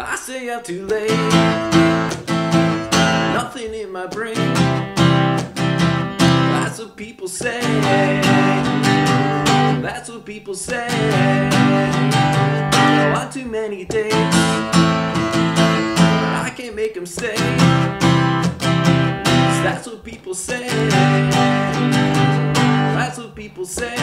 I stay up too late. Nothing in my brain. That's what people say. That's what people say. Oh, On too many dates. I can't make them stay. that's what people say. That's what people say.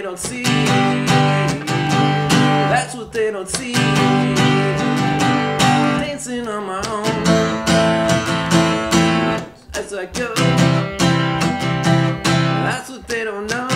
they don't see. That's what they don't see. Dancing on my own. As I go. That's what they don't know.